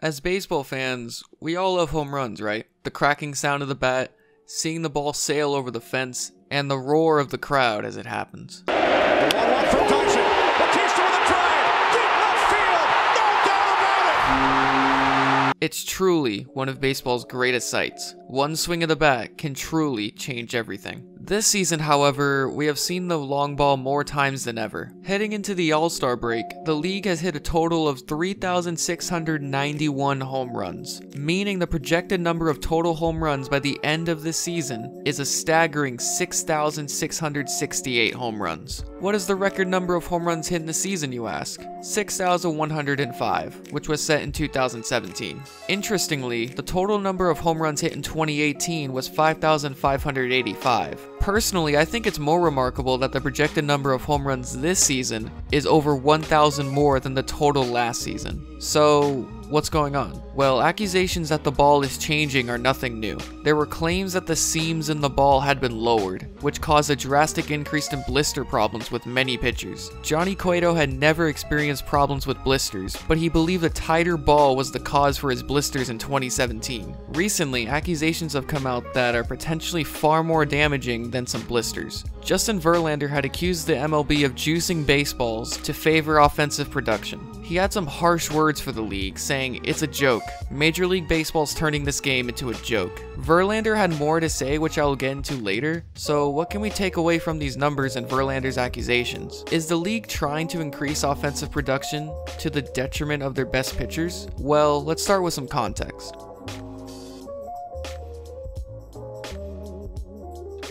As baseball fans, we all love home runs, right? The cracking sound of the bat, seeing the ball sail over the fence, and the roar of the crowd as it happens. The 1 1 from Dodson. Bautista with a drive. Deep left field. No doubt about it. It's truly one of baseball's greatest sights. One swing of the bat can truly change everything. This season, however, we have seen the long ball more times than ever. Heading into the All Star break, the league has hit a total of 3,691 home runs, meaning the projected number of total home runs by the end of this season is a staggering 6,668 home runs. What is the record number of home runs hit in the season, you ask? 6,105, which was set in 2017. Interestingly, the total number of home runs hit in 2018 was 5,585. Personally, I think it's more remarkable that the projected number of home runs this season is over 1,000 more than the total last season. So, What's going on? Well, accusations that the ball is changing are nothing new. There were claims that the seams in the ball had been lowered, which caused a drastic increase in blister problems with many pitchers. Johnny Cueto had never experienced problems with blisters, but he believed a tighter ball was the cause for his blisters in 2017. Recently, accusations have come out that are potentially far more damaging than some blisters. Justin Verlander had accused the MLB of juicing baseballs to favor offensive production. He had some harsh words for the league, saying it's a joke. Major League Baseball's turning this game into a joke. Verlander had more to say, which I will get into later. So, what can we take away from these numbers and Verlander's accusations? Is the league trying to increase offensive production to the detriment of their best pitchers? Well, let's start with some context.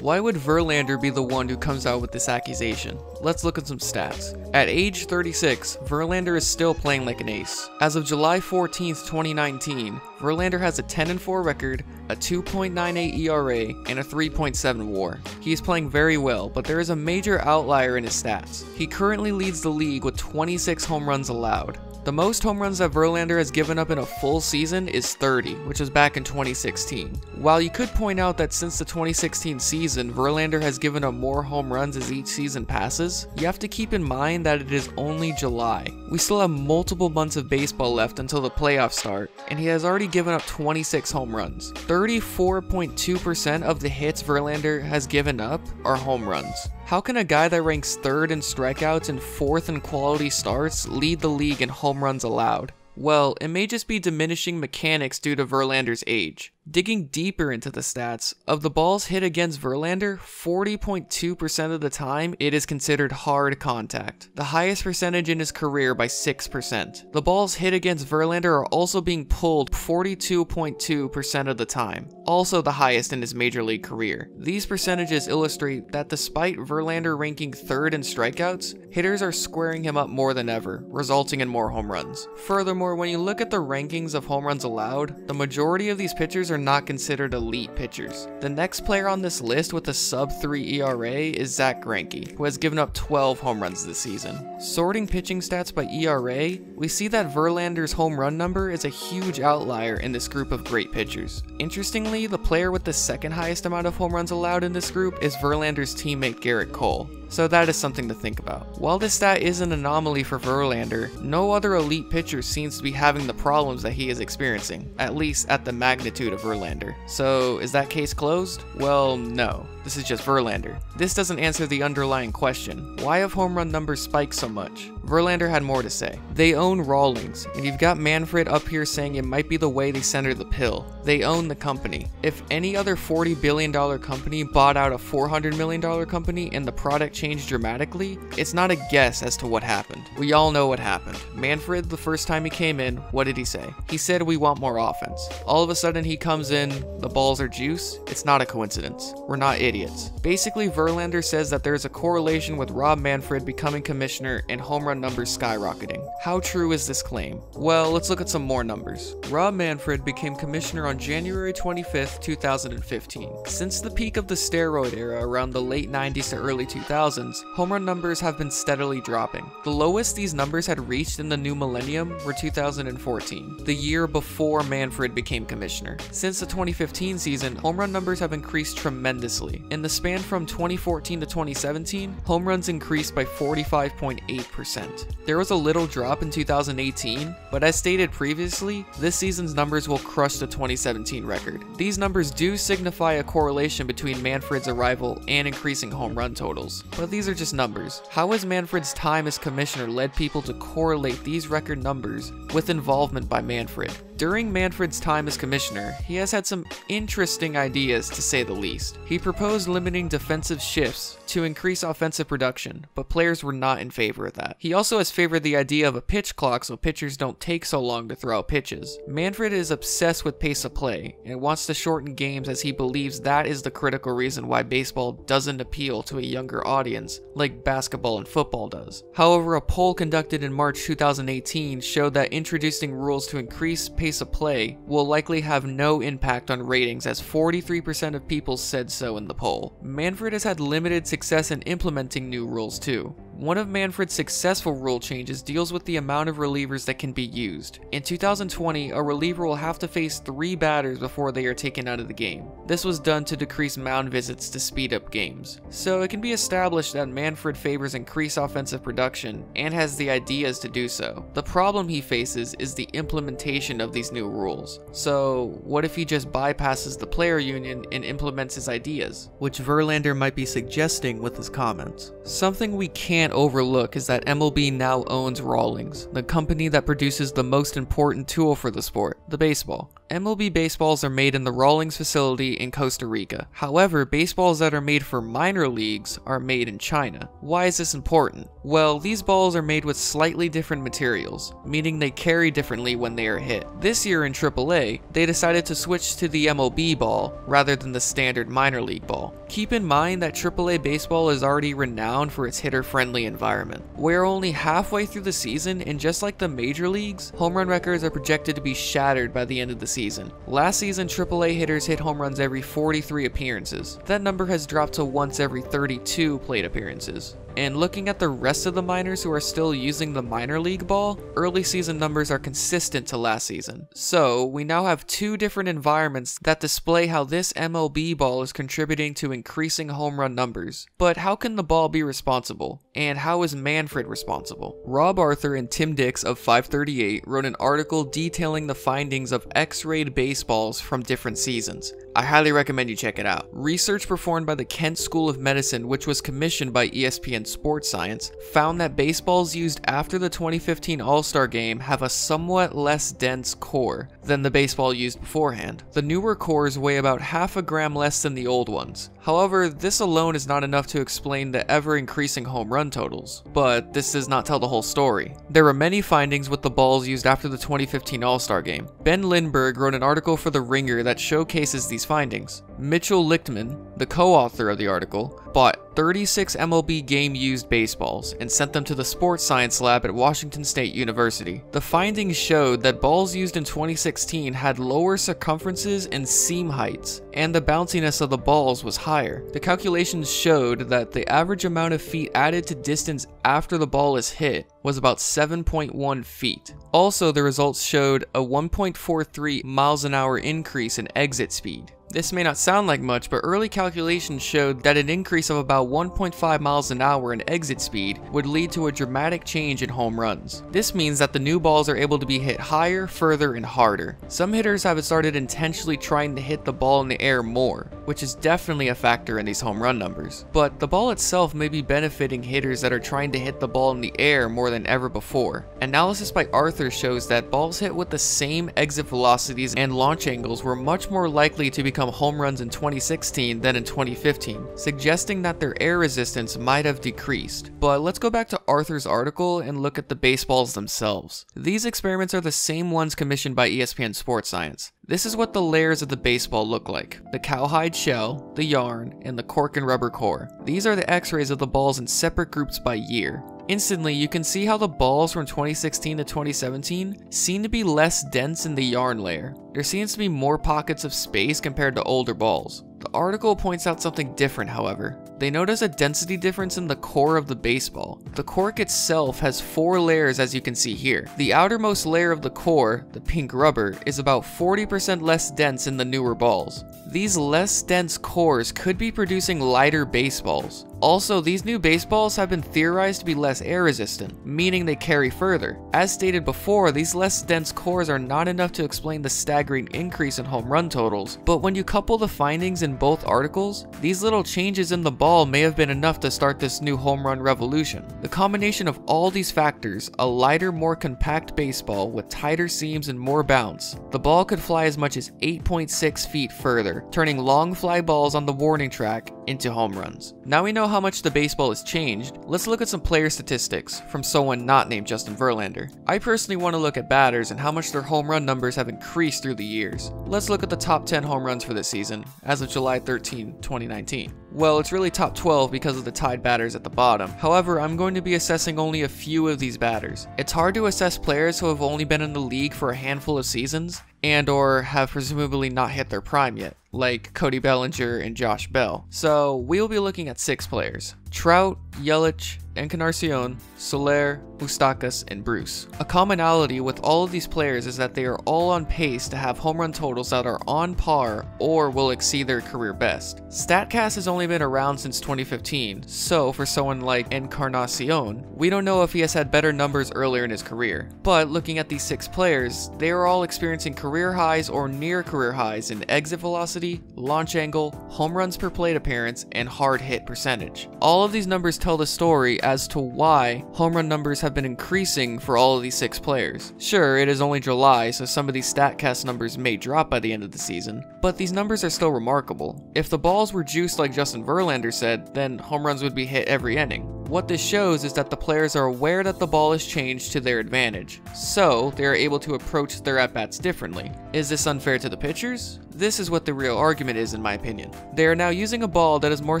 Why would Verlander be the one who comes out with this accusation? Let's look at some stats. At age 36, Verlander is still playing like an ace. As of July 14, 2019, Verlander has a 10 4 record, a 2.98 ERA, and a 3.7 WAR. He is playing very well, but there is a major outlier in his stats. He currently leads the league with 26 home runs allowed. The most home runs that Verlander has given up in a full season is 30, which was back in 2016. While you could point out that since the 2016 season, Verlander has given up more home runs as each season passes, you have to keep in mind that it is only July. We still have multiple months of baseball left until the playoffs start, and he has already given up 26 home runs. 34.2% of the hits Verlander has given up are home runs. How can a guy that ranks third in strikeouts and fourth in quality starts lead the league in home runs allowed? Well, it may just be diminishing mechanics due to Verlander's age. Digging deeper into the stats, of the balls hit against Verlander, 40.2% of the time it is considered hard contact, the highest percentage in his career by 6%. The balls hit against Verlander are also being pulled 42.2% of the time, also the highest in his major league career. These percentages illustrate that despite Verlander ranking third in strikeouts, hitters are squaring him up more than ever, resulting in more home runs. Furthermore, when you look at the rankings of home runs allowed, the majority of these pitchers are not considered elite pitchers. The next player on this list with a sub 3 ERA is Zack Greinke, who has given up 12 home runs this season. Sorting pitching stats by ERA, we see that Verlander's home run number is a huge outlier in this group of great pitchers. Interestingly, the player with the second highest amount of home runs allowed in this group is Verlander's teammate Gerrit Cole. So that is something to think about. While this stat is an anomaly for Verlander, no other elite pitcher seems to be having the problems that he is experiencing, at least at the magnitude of Verlander. So is that case closed? Well, no. This is just Verlander. This doesn't answer the underlying question. Why have home run numbers spiked so much? Verlander had more to say. They own Rawlings, and you've got Manfred up here saying it might be the way they center the pill. They own the company. If any other $40 billion company bought out a $400 million company and the product changed dramatically, it's not a guess as to what happened. We all know what happened. Manfred, the first time he came in, what did he say? He said we want more offense. All of a sudden he comes in, the balls are juice. It's not a coincidence. We're not idiots. Basically, Verlander says that there's a correlation with Rob Manfred becoming commissioner and home run numbers skyrocketing. How true is this claim? Well, let's look at some more numbers. Rob Manfred became commissioner on January 25th, 2015. Since the peak of the steroid era around the late 90s to early 2000s, home run numbers have been steadily dropping. The lowest these numbers had reached in the new millennium were 2014, the year before Manfred became commissioner. Since the 2015 season, home run numbers have increased tremendously. In the span from 2014 to 2017, home runs increased by 45.8%. There was a little drop in 2018, but as stated previously, this season's numbers will crush the 2017 record. These numbers do signify a correlation between Manfred's arrival and increasing home run totals, but these are just numbers. How has Manfred's time as commissioner led people to correlate these record numbers with involvement by Manfred? During Manfred's time as commissioner, he has had some interesting ideas to say the least. He proposed limiting defensive shifts to increase offensive production, but players were not in favor of that. He also has favored the idea of a pitch clock so pitchers don't take so long to throw out pitches. Manfred is obsessed with pace of play and wants to shorten games as he believes that is the critical reason why baseball doesn't appeal to a younger audience like basketball and football does. However, a poll conducted in March 2018 showed that introducing rules to increase pace of play will likely have no impact on ratings as 43% of people said so in the poll. Manfred has had limited success in implementing new rules too. One of Manfred's successful rule changes deals with the amount of relievers that can be used. In 2020, a reliever will have to face three batters before they are taken out of the game. This was done to decrease mound visits to speed up games. So it can be established that Manfred favors increased offensive production and has the ideas to do so. The problem he faces is the implementation of these new rules. So what if he just bypasses the player union and implements his ideas? Which Verlander might be suggesting with his comments. Something we can't overlook is that MLB now owns Rawlings, the company that produces the most important tool for the sport, the baseball. MLB baseballs are made in the Rawlings facility in Costa Rica. However, baseballs that are made for minor leagues are made in China. Why is this important? Well, these balls are made with slightly different materials, meaning they carry differently when they are hit. This year in AAA, they decided to switch to the MLB ball rather than the standard minor league ball. Keep in mind that AAA baseball is already renowned for its hitter-friendly environment. We're only halfway through the season, and just like the major leagues, home run records are projected to be shattered by the end of the season. Last season, AAA hitters hit home runs every 43 appearances. That number has dropped to once every 32 plate appearances. And looking at the rest of the minors who are still using the minor league ball, early season numbers are consistent to last season. So, we now have two different environments that display how this MLB ball is contributing to increasing home run numbers. But how can the ball be responsible? And how is Manfred responsible? Rob Arthur and Tim Dix of 538 wrote an article detailing the findings of X-rayed baseballs from different seasons. I highly recommend you check it out. Research performed by the Kent School of Medicine, which was commissioned by ESPN Sports Science, found that baseballs used after the 2015 All-Star Game have a somewhat less dense core than the baseball used beforehand. The newer cores weigh about half a gram less than the old ones. However, this alone is not enough to explain the ever-increasing home run totals. But this does not tell the whole story. There were many findings with the balls used after the 2015 All-Star Game. Ben Lindbergh wrote an article for The Ringer that showcases these findings. Mitchel Lichtman, the co-author of the article, bought 36 MLB game-used baseballs and sent them to the sports science lab at Washington State University. The findings showed that balls used in 2016 had lower circumferences and seam heights, and the bounciness of the balls was higher. The calculations showed that the average amount of feet added to distance after the ball is hit was about 7.1 feet. Also, the results showed a 1.43 miles an hour increase in exit speed. This may not sound like much, but early calculations showed that an increase of about 1.5 miles an hour in exit speed would lead to a dramatic change in home runs. This means that the new balls are able to be hit higher, further, and harder. Some hitters have started intentionally trying to hit the ball in the air more, which is definitely a factor in these home run numbers. But the ball itself may be benefiting hitters that are trying to hit the ball in the air more than ever before. Analysis by Arthur shows that balls hit with the same exit velocities and launch angles were much more likely to become home runs in 2016 than in 2015, suggesting that their air resistance might have decreased. But let's go back to Arthur's article and look at the baseballs themselves. These experiments are the same ones commissioned by ESPN Sports Science. This is what the layers of the baseball look like. The cowhide shell, the yarn, and the cork and rubber core. These are the x-rays of the balls in separate groups by year. Instantly, you can see how the balls from 2016 to 2017 seem to be less dense in the yarn layer. There seems to be more pockets of space compared to older balls. The article points out something different, however. They notice a density difference in the core of the baseball. The cork itself has four layers as you can see here. The outermost layer of the core, the pink rubber, is about 40% less dense in the newer balls. These less dense cores could be producing lighter baseballs. Also, these new baseballs have been theorized to be less air resistant, meaning they carry further. As stated before, these less dense cores are not enough to explain the staggering increase in home run totals, but when you couple the findings in both articles, these little changes in the ball may have been enough to start this new home run revolution. The combination of all these factors, a lighter, more compact baseball with tighter seams and more bounce, the ball could fly as much as 8.6 feet further, turning long fly balls on the warning track into home runs. Now we know how much the baseball has changed, let's look at some player statistics from someone not named Justin Verlander. I personally want to look at batters and how much their home run numbers have increased through the years. Let's look at the top 10 home runs for this season, as of July 13, 2019. Well, it's really top 12 because of the tied batters at the bottom. However, I'm going to be assessing only a few of these batters. It's hard to assess players who have only been in the league for a handful of seasons and or have presumably not hit their prime yet, like Cody Bellinger and Josh Bell. So we will be looking at six players. Trout, Yelich, Encarnacion, Soler, Moustakas, and Bruce. A commonality with all of these players is that they are all on pace to have home run totals that are on par or will exceed their career best. StatCast has only been around since 2015, so for someone like Encarnacion, we don't know if he has had better numbers earlier in his career. But looking at these six players, they are all experiencing career highs or near career highs in exit velocity, launch angle, home runs per plate appearance, and hard hit percentage. All of these numbers tell the story as to why home run numbers have been increasing for all of these six players. Sure, it is only July, so some of these StatCast numbers may drop by the end of the season, but these numbers are still remarkable. If the balls were juiced like Justin Verlander said, then home runs would be hit every inning. What this shows is that the players are aware that the ball is changed to their advantage, so they are able to approach their at-bats differently. Is this unfair to the pitchers? This is what the real argument is in my opinion. They are now using a ball that is more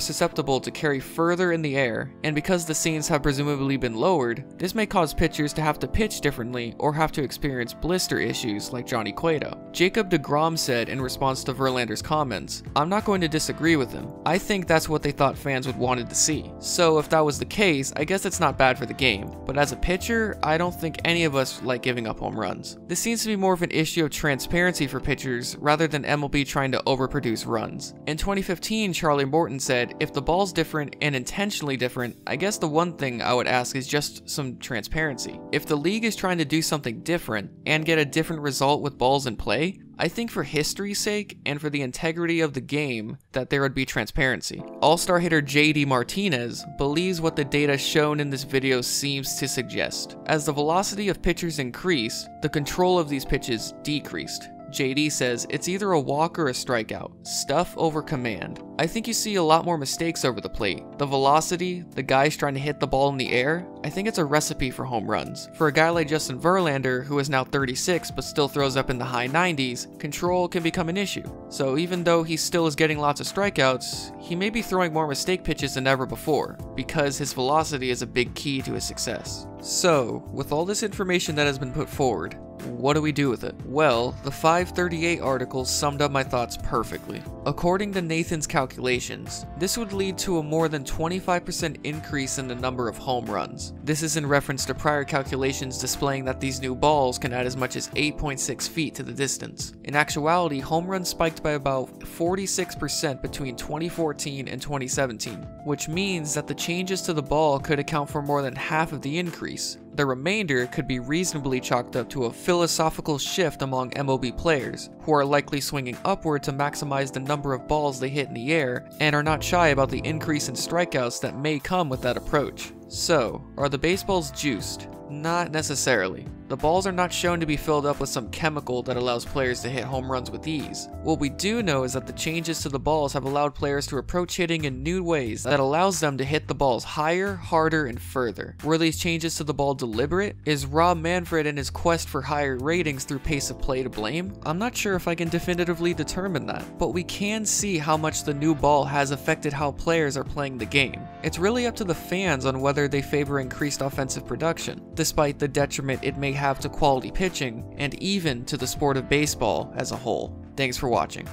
susceptible to carry further in the air, and because the seams have presumably been lowered, this may cause pitchers to have to pitch differently or have to experience blister issues like Johnny Cueto. Jacob deGrom said in response to Verlander's comments, I'm not going to disagree with him. I think that's what they thought fans would wanted to see. So if that was the case, I guess it's not bad for the game. But as a pitcher, I don't think any of us like giving up home runs. This seems to be more of an issue of transparency for pitchers rather than MLB trying to overproduce runs. In 2015, Charlie Morton said, if the ball's different and intentionally different, I guess the one thing I would ask is just some transparency. If the league is trying to do something different and get a different result with balls in play, I think for history's sake and for the integrity of the game that there would be transparency. All-star hitter JD Martinez believes what the data shown in this video seems to suggest. As the velocity of pitchers increased, the control of these pitches decreased. JD says it's either a walk or a strikeout. Stuff over command. I think you see a lot more mistakes over the plate. The velocity, the guys trying to hit the ball in the air, I think it's a recipe for home runs. For a guy like Justin Verlander, who is now 36 but still throws up in the high 90s, control can become an issue. So even though he still is getting lots of strikeouts, he may be throwing more mistake pitches than ever before, because his velocity is a big key to his success. So, with all this information that has been put forward, what do we do with it? Well, the 538 article summed up my thoughts perfectly. According to Nathan's calculations, this would lead to a more than 25% increase in the number of home runs. This is in reference to prior calculations displaying that these new balls can add as much as 8.6 feet to the distance. In actuality, home runs spiked by about 46% between 2014 and 2017, which means that the changes to the ball could account for more than half of the increase. The remainder could be reasonably chalked up to a philosophical shift among MLB players, who are likely swinging upward to maximize the number of balls they hit in the air, and are not shy about the increase in strikeouts that may come with that approach. So, are the baseballs juiced? Not necessarily. The balls are not shown to be filled up with some chemical that allows players to hit home runs with ease. What we do know is that the changes to the balls have allowed players to approach hitting in new ways that allows them to hit the balls higher, harder, and further. Were these changes to the ball deliberate? Is Rob Manfred and his quest for higher ratings through pace of play to blame? I'm not sure if I can definitively determine that, but we can see how much the new ball has affected how players are playing the game. It's really up to the fans on whether they favor increased offensive production, despite the detriment it may have to quality pitching, and even to the sport of baseball as a whole. Thanks for watching.